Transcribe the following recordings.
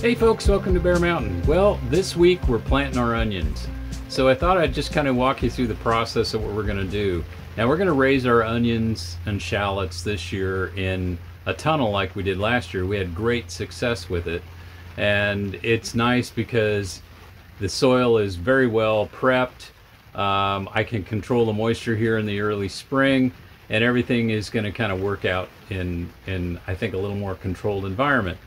Hey folks, welcome to Bare Mountain. Well, this week we're planting our onions. So I thought I'd just kind of walk you through the process of what we're gonna do. Now we're gonna raise our onions and shallots this year in a tunnel like we did last year. We had great success with it. And it's nice because the soil is very well prepped. Um, I can control the moisture here in the early spring and everything is gonna kind of work out in, in, I think, a little more controlled environment.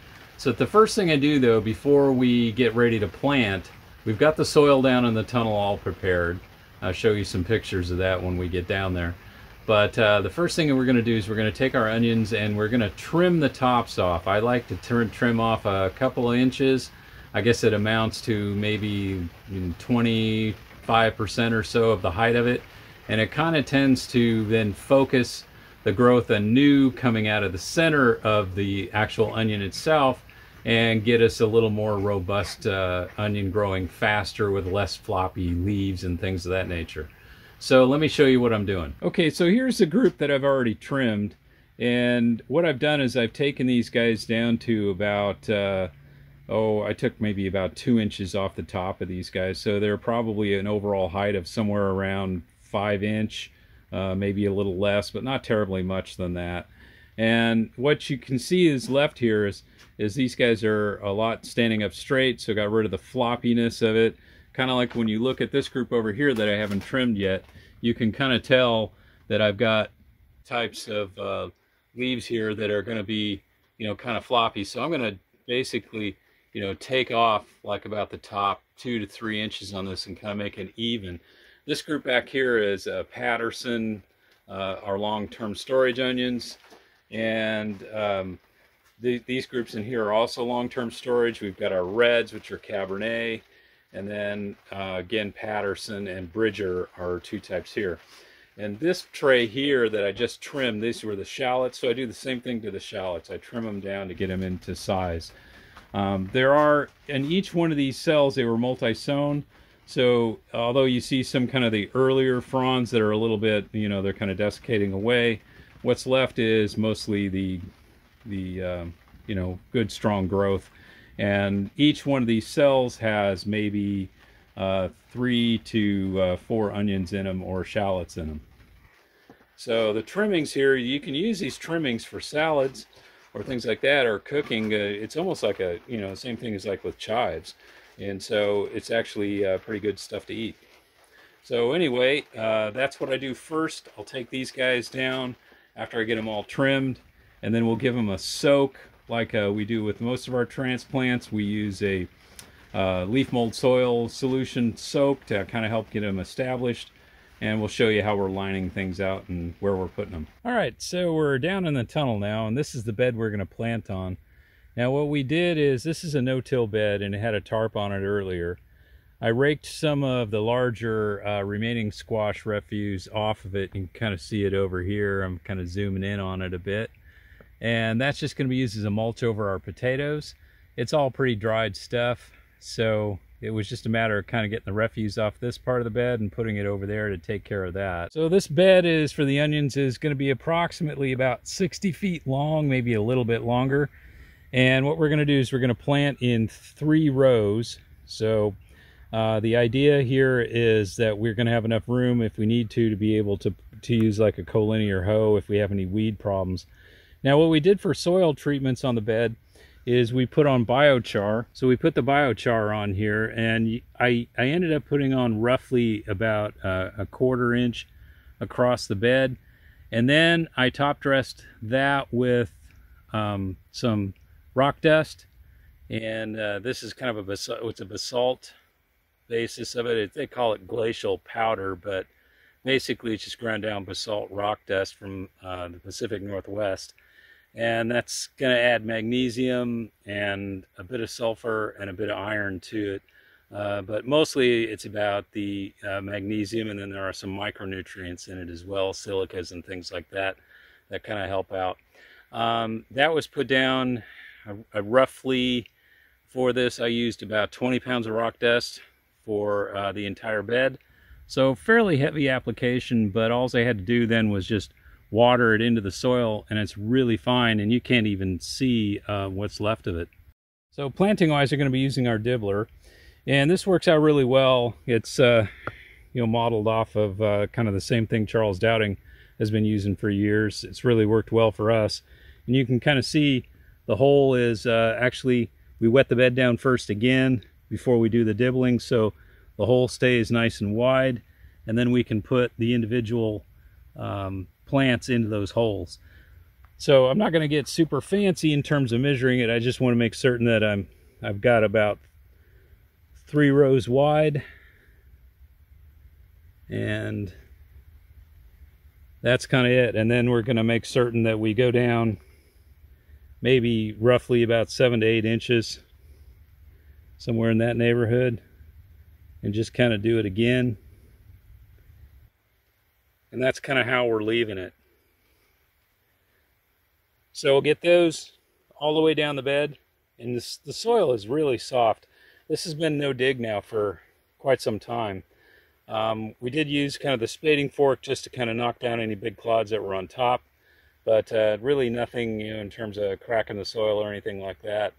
So the first thing I do though, before we get ready to plant, we've got the soil down in the tunnel all prepared. I'll show you some pictures of that when we get down there. But uh, the first thing that we're going to do is we're going to take our onions and we're going to trim the tops off. I like to trim, trim off a couple of inches. I guess it amounts to maybe 25% or so of the height of it. And it kind of tends to then focus the growth anew coming out of the center of the actual onion itself and get us a little more robust uh, onion growing faster with less floppy leaves and things of that nature. So let me show you what I'm doing. Okay, so here's the group that I've already trimmed. And what I've done is I've taken these guys down to about, uh, oh, I took maybe about two inches off the top of these guys. So they're probably an overall height of somewhere around five inch, uh, maybe a little less, but not terribly much than that. And what you can see is left here is, is these guys are a lot standing up straight, so got rid of the floppiness of it. Kind of like when you look at this group over here that I haven't trimmed yet, you can kind of tell that I've got types of uh, leaves here that are going to be, you know, kind of floppy. So I'm going to basically, you know, take off like about the top two to three inches on this and kind of make it even. This group back here is uh, Patterson, uh, our long-term storage onions. And um, the, these groups in here are also long-term storage. We've got our reds, which are Cabernet, and then uh, again, Patterson and Bridger are two types here. And this tray here that I just trimmed, these were the shallots. So I do the same thing to the shallots. I trim them down to get them into size. Um, there are, in each one of these cells, they were multi-sown. So although you see some kind of the earlier fronds that are a little bit, you know, they're kind of desiccating away, what's left is mostly the the um, you know good strong growth. And each one of these cells has maybe uh, three to uh, four onions in them or shallots in them so the trimmings here you can use these trimmings for salads or things like that or cooking uh, it's almost like a you know same thing as like with chives. And so it's actually uh, pretty good stuff to eat. So anyway uh, that's what I do first. I'll take these guys down after I get them all trimmed. And then we'll give them a soak like uh, we do with most of our transplants. We use a uh, leaf mold soil solution soak to kind of help get them established. And we'll show you how we're lining things out and where we're putting them. All right, so we're down in the tunnel now, and this is the bed we're going to plant on. Now what we did is, this is a no-till bed, and it had a tarp on it earlier. I raked some of the larger uh, remaining squash refuse off of it. You can kind of see it over here. I'm kind of zooming in on it a bit. And that's just going to be used as a mulch over our potatoes. It's all pretty dried stuff. So it was just a matter of kind of getting the refuse off this part of the bed and putting it over there to take care of that. So this bed is for the onions is going to be approximately about 60 feet long, maybe a little bit longer. And what we're going to do is we're going to plant in three rows. So uh, the idea here is that we're going to have enough room if we need to to be able to, to use like a collinear hoe if we have any weed problems. Now what we did for soil treatments on the bed is we put on biochar. So we put the biochar on here and I, I ended up putting on roughly about uh, a quarter inch across the bed. And then I top dressed that with um, some rock dust. And uh, this is kind of a basalt, it's a basalt basis of it. They call it glacial powder, but basically it's just ground down basalt rock dust from uh, the Pacific Northwest. And that's going to add magnesium and a bit of sulfur and a bit of iron to it. Uh, but mostly it's about the uh, magnesium, and then there are some micronutrients in it as well, silicas and things like that, that kind of help out. Um, that was put down uh, roughly for this. I used about 20 pounds of rock dust, for uh, the entire bed. So fairly heavy application, but all I had to do then was just water it into the soil and it's really fine and you can't even see uh, what's left of it. So planting wise, we're going to be using our dibbler. And this works out really well. It's, uh, you know, modeled off of uh, kind of the same thing Charles Dowding has been using for years. It's really worked well for us. And you can kind of see the hole is uh, actually, we wet the bed down first again before we do the dibbling. So the hole stays nice and wide. And then we can put the individual um, plants into those holes. So I'm not going to get super fancy in terms of measuring it. I just want to make certain that I'm I've got about three rows wide and that's kind of it. And then we're going to make certain that we go down maybe roughly about seven to eight inches somewhere in that neighborhood and just kind of do it again. And that's kind of how we're leaving it. So we'll get those all the way down the bed. And this, the soil is really soft. This has been no dig now for quite some time. Um, we did use kind of the spading fork just to kind of knock down any big clods that were on top. But uh, really nothing you know, in terms of cracking the soil or anything like that.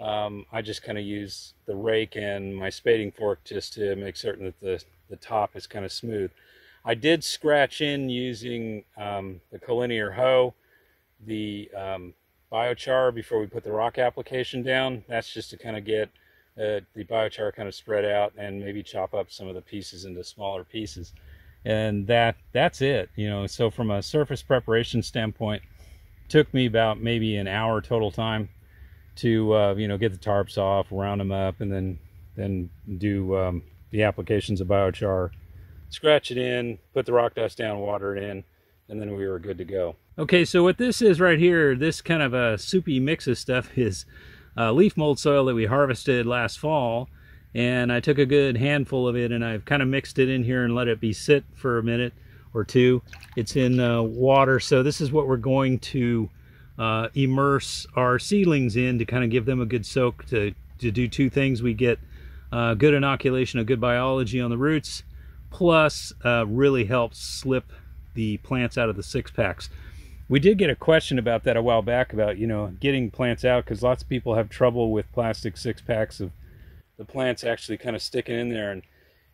Um, I just kind of use the rake and my spading fork just to make certain that the, the top is kind of smooth. I did scratch in using um, the collinear hoe the um, biochar before we put the rock application down. That's just to kind of get uh, the biochar kind of spread out and maybe chop up some of the pieces into smaller pieces. And that that's it, you know. So from a surface preparation standpoint, took me about maybe an hour total time to uh, you know get the tarps off, round them up, and then then do um, the applications of biochar, scratch it in, put the rock dust down, water it in, and then we were good to go. Okay, so what this is right here, this kind of a soupy mix of stuff is uh, leaf mold soil that we harvested last fall. And I took a good handful of it and I've kind of mixed it in here and let it be sit for a minute or two. It's in uh, water, so this is what we're going to uh, immerse our seedlings in to kind of give them a good soak to, to do two things. We get uh, good inoculation of good biology on the roots, plus uh, really helps slip the plants out of the six packs we did get a question about that a while back about you know getting plants out because lots of people have trouble with plastic six packs of the plants actually kind of sticking in there and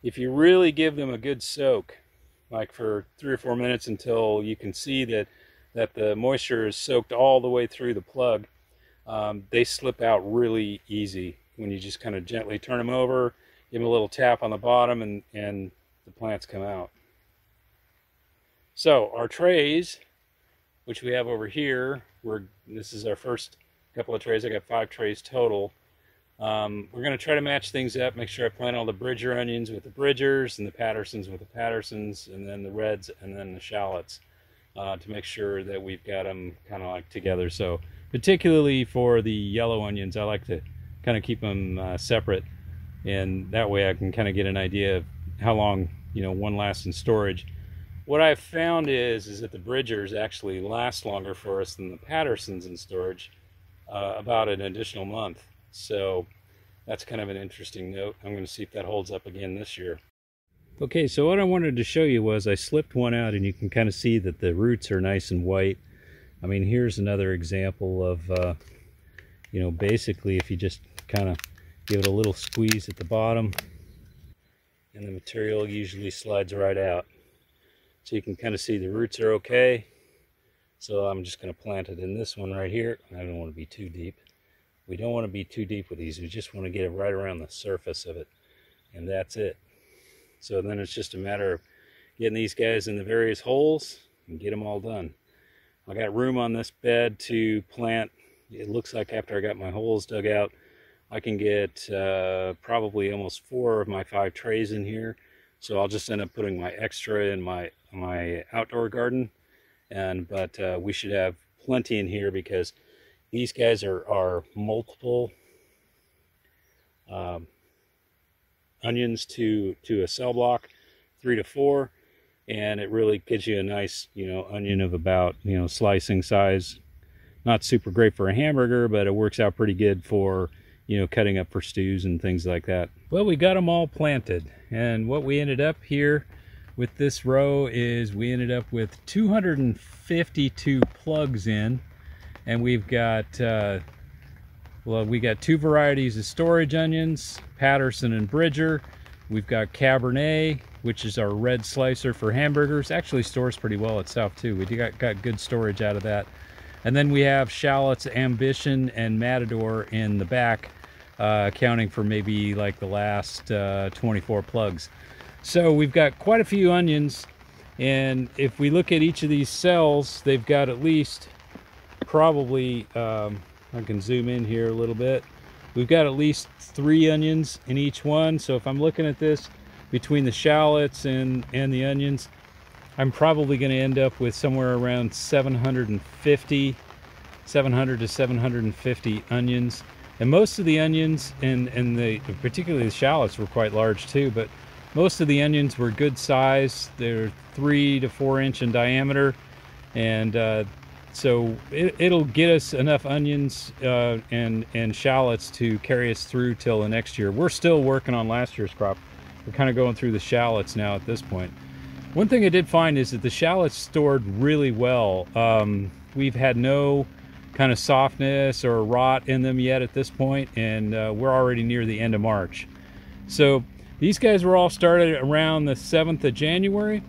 if you really give them a good soak like for three or four minutes until you can see that that the moisture is soaked all the way through the plug um, they slip out really easy when you just kind of gently turn them over give them a little tap on the bottom and and the plants come out so our trays which we have over here. We're, this is our first couple of trays. I got five trays total. Um, we're going to try to match things up, make sure I plant all the Bridger onions with the Bridgers and the Pattersons with the Pattersons and then the reds and then the shallots uh, to make sure that we've got them kind of like together. So particularly for the yellow onions, I like to kind of keep them uh, separate and that way I can kind of get an idea of how long you know one lasts in storage what I've found is is that the Bridgers actually last longer for us than the Pattersons in storage, uh, about an additional month. So that's kind of an interesting note. I'm going to see if that holds up again this year. Okay, so what I wanted to show you was I slipped one out and you can kind of see that the roots are nice and white. I mean, here's another example of, uh, you know, basically if you just kind of give it a little squeeze at the bottom and the material usually slides right out. So you can kind of see the roots are okay. So I'm just going to plant it in this one right here. I don't want to be too deep. We don't want to be too deep with these. We just want to get it right around the surface of it. And that's it. So then it's just a matter of getting these guys in the various holes and get them all done. I got room on this bed to plant. It looks like after I got my holes dug out, I can get uh, probably almost four of my five trays in here. So I'll just end up putting my extra in my my outdoor garden and but uh, we should have plenty in here because these guys are, are multiple um, onions to to a cell block three to four and it really gives you a nice you know onion of about you know slicing size. Not super great for a hamburger but it works out pretty good for you know cutting up for stews and things like that. Well we got them all planted and what we ended up here with this row is we ended up with 252 plugs in and we've got uh, Well, we got two varieties of storage onions, Patterson and Bridger. We've got Cabernet, which is our red slicer for hamburgers. Actually stores pretty well itself too. We got, got good storage out of that. And then we have shallots, Ambition, and Matador in the back, uh, accounting for maybe like the last uh, 24 plugs. So we've got quite a few onions. And if we look at each of these cells, they've got at least probably, um, I can zoom in here a little bit. We've got at least three onions in each one. So if I'm looking at this between the shallots and, and the onions, I'm probably going to end up with somewhere around 750, 700 to 750 onions. And most of the onions, and, and the particularly the shallots were quite large too, but most of the onions were good size. They're three to four inch in diameter. And uh, so it, will get us enough onions uh, and, and shallots to carry us through till the next year. We're still working on last year's crop. We're kind of going through the shallots now at this point. One thing I did find is that the shallots stored really well. Um, we've had no kind of softness or rot in them yet at this point, and uh, we're already near the end of March. So these guys were all started around the 7th of January,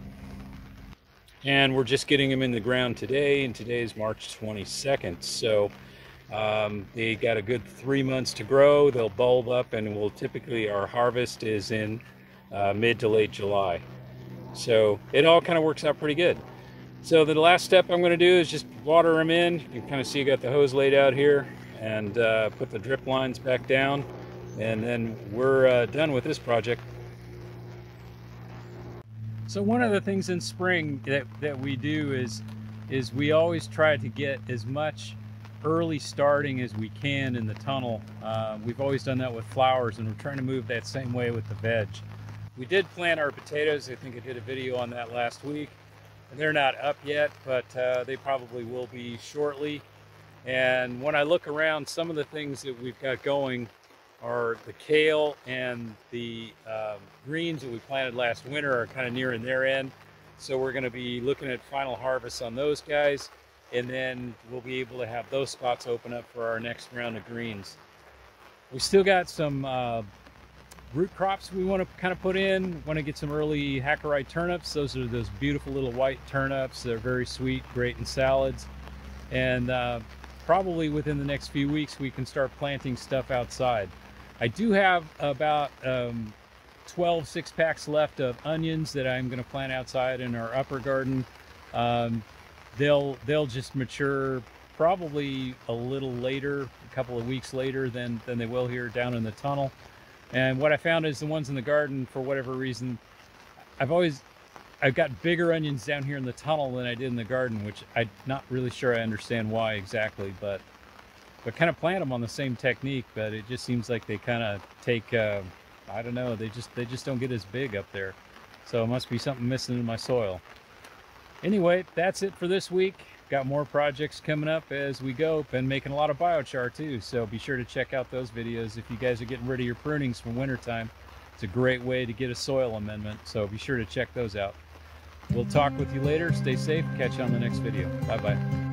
and we're just getting them in the ground today, and today is March 22nd. So um, they got a good three months to grow. They'll bulb up, and we'll typically our harvest is in uh, mid to late July. So it all kind of works out pretty good. So the last step I'm going to do is just water them in. You can kind of see I got the hose laid out here and uh, put the drip lines back down. And then we're uh, done with this project. So one of the things in spring that, that we do is, is we always try to get as much early starting as we can in the tunnel. Uh, we've always done that with flowers and we're trying to move that same way with the veg. We did plant our potatoes. I think I did a video on that last week. And they're not up yet, but uh, they probably will be shortly. And when I look around, some of the things that we've got going are the kale and the um, greens that we planted last winter are kind of nearing their end. So we're going to be looking at final harvest on those guys. And then we'll be able to have those spots open up for our next round of greens. We still got some uh, root crops we want to kind of put in. Want to get some early Hakurei turnips. Those are those beautiful little white turnips. They're very sweet, great in salads. And uh, probably within the next few weeks, we can start planting stuff outside. I do have about um, 12 six packs left of onions that I'm going to plant outside in our upper garden. Um, they'll they'll just mature probably a little later, a couple of weeks later than than they will here down in the tunnel. And what I found is the ones in the garden, for whatever reason, I've always, I've got bigger onions down here in the tunnel than I did in the garden, which I'm not really sure I understand why exactly, but, but kind of plant them on the same technique, but it just seems like they kind of take, uh, I don't know, they just, they just don't get as big up there. So it must be something missing in my soil. Anyway, that's it for this week. Got more projects coming up as we go. Been making a lot of biochar too, so be sure to check out those videos if you guys are getting rid of your prunings from wintertime. It's a great way to get a soil amendment, so be sure to check those out. We'll talk with you later. Stay safe. Catch you on the next video. Bye-bye.